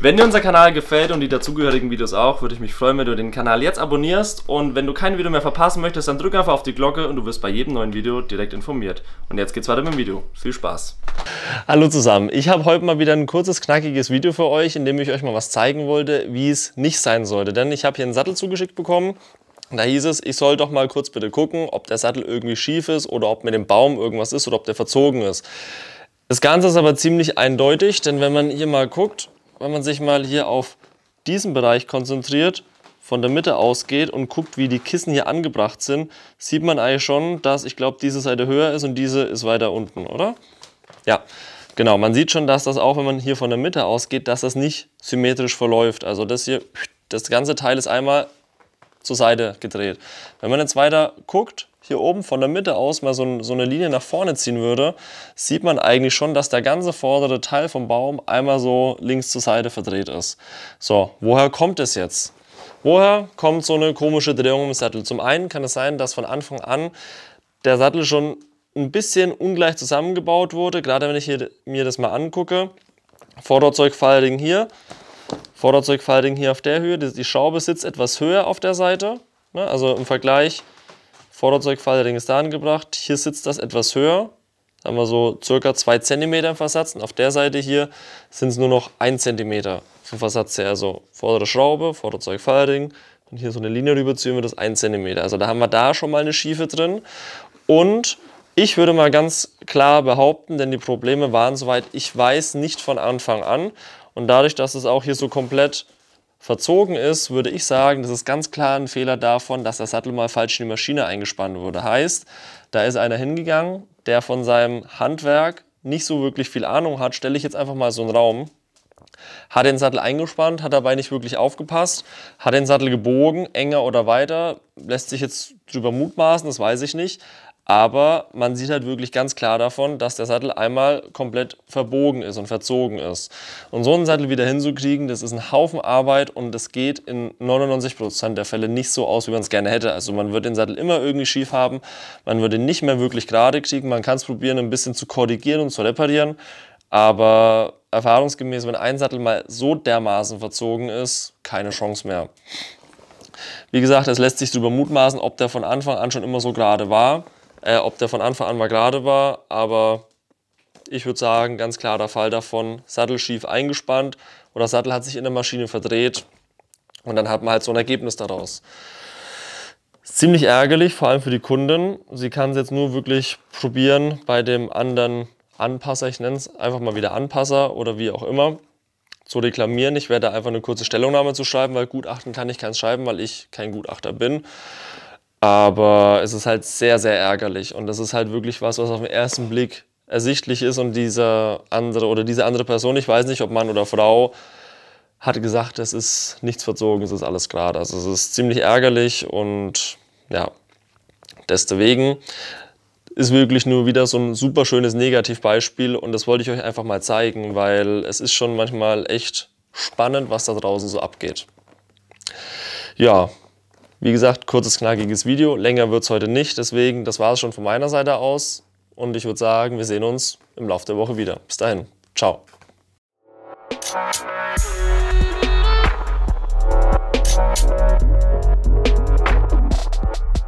Wenn dir unser Kanal gefällt und die dazugehörigen Videos auch, würde ich mich freuen, wenn du den Kanal jetzt abonnierst. Und wenn du kein Video mehr verpassen möchtest, dann drück einfach auf die Glocke und du wirst bei jedem neuen Video direkt informiert. Und jetzt geht's weiter mit dem Video. Viel Spaß! Hallo zusammen, ich habe heute mal wieder ein kurzes, knackiges Video für euch, in dem ich euch mal was zeigen wollte, wie es nicht sein sollte. Denn ich habe hier einen Sattel zugeschickt bekommen. Da hieß es, ich soll doch mal kurz bitte gucken, ob der Sattel irgendwie schief ist oder ob mit dem Baum irgendwas ist oder ob der verzogen ist. Das Ganze ist aber ziemlich eindeutig, denn wenn man hier mal guckt, wenn man sich mal hier auf diesen Bereich konzentriert, von der Mitte ausgeht und guckt, wie die Kissen hier angebracht sind, sieht man eigentlich schon, dass ich glaube, diese Seite höher ist und diese ist weiter unten, oder? Ja, genau. Man sieht schon, dass das auch, wenn man hier von der Mitte ausgeht, dass das nicht symmetrisch verläuft. Also das hier, das ganze Teil ist einmal zur Seite gedreht. Wenn man jetzt weiter guckt, hier oben von der Mitte aus mal so, so, eine Linie nach vorne ziehen würde, sieht man eigentlich schon, dass der ganze vordere Teil vom Baum einmal so links zur Seite verdreht ist. So, woher kommt es jetzt? Woher kommt so eine komische Drehung im Sattel? Zum einen kann es sein, dass von Anfang an der Sattel schon ein bisschen ungleich zusammengebaut wurde, gerade wenn ich hier, mir das mal angucke. Vorderzeugfalting hier, Vorderzeugfalting hier auf der Höhe, die Schraube sitzt etwas höher auf der Seite, ne? also im Vergleich Vorderzeugfaltring ist da angebracht. Hier sitzt das etwas höher. Da haben wir so circa 2 cm Versatz. Und auf der Seite hier sind es nur noch 1 cm vom Versatz her. Also vordere Schraube, Vorderzeugfaltring. Und hier so eine Linie rüberziehen wir das 1 cm. Also da haben wir da schon mal eine Schiefe drin. Und ich würde mal ganz klar behaupten, denn die Probleme waren soweit ich weiß nicht von Anfang an. Und dadurch, dass es auch hier so komplett verzogen ist, würde ich sagen, das ist ganz klar ein Fehler davon, dass der Sattel mal falsch in die Maschine eingespannt wurde. Heißt, da ist einer hingegangen, der von seinem Handwerk nicht so wirklich viel Ahnung hat, stelle ich jetzt einfach mal so einen Raum, hat den Sattel eingespannt, hat dabei nicht wirklich aufgepasst, hat den Sattel gebogen, enger oder weiter, lässt sich jetzt drüber mutmaßen, das weiß ich nicht, aber man sieht halt wirklich ganz klar davon, dass der Sattel einmal komplett verbogen ist und verzogen ist. Und so einen Sattel wieder hinzukriegen, das ist ein Haufen Arbeit und es geht in 99% der Fälle nicht so aus, wie man es gerne hätte. Also man wird den Sattel immer irgendwie schief haben, man würde ihn nicht mehr wirklich gerade kriegen. Man kann es probieren, ein bisschen zu korrigieren und zu reparieren, aber erfahrungsgemäß, wenn ein Sattel mal so dermaßen verzogen ist, keine Chance mehr. Wie gesagt, es lässt sich darüber mutmaßen, ob der von Anfang an schon immer so gerade war äh, ob der von Anfang an mal gerade war, aber ich würde sagen, ganz klar der Fall davon, Sattel schief eingespannt oder Sattel hat sich in der Maschine verdreht und dann hat man halt so ein Ergebnis daraus. Ziemlich ärgerlich, vor allem für die Kunden. Sie kann es jetzt nur wirklich probieren bei dem anderen Anpasser, ich nenne es einfach mal wieder Anpasser oder wie auch immer, zu reklamieren. Ich werde einfach eine kurze Stellungnahme zu schreiben, weil Gutachten kann ich keins schreiben, weil ich kein Gutachter bin. Aber es ist halt sehr, sehr ärgerlich. Und das ist halt wirklich was, was auf den ersten Blick ersichtlich ist. Und dieser andere oder diese andere Person, ich weiß nicht, ob Mann oder Frau, hat gesagt, es ist nichts verzogen, es ist alles gerade. Also es ist ziemlich ärgerlich und ja, deswegen ist wirklich nur wieder so ein super schönes Negativbeispiel und das wollte ich euch einfach mal zeigen, weil es ist schon manchmal echt spannend, was da draußen so abgeht. Ja, wie gesagt, kurzes, knackiges Video. Länger wird es heute nicht. Deswegen, das war es schon von meiner Seite aus. Und ich würde sagen, wir sehen uns im Laufe der Woche wieder. Bis dahin. Ciao.